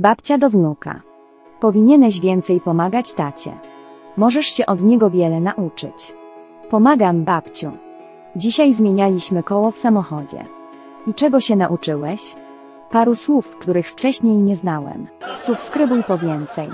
Babcia do wnuka. Powinieneś więcej pomagać tacie. Możesz się od niego wiele nauczyć. Pomagam babciu. Dzisiaj zmienialiśmy koło w samochodzie. I czego się nauczyłeś? Paru słów, których wcześniej nie znałem. Subskrybuj po więcej.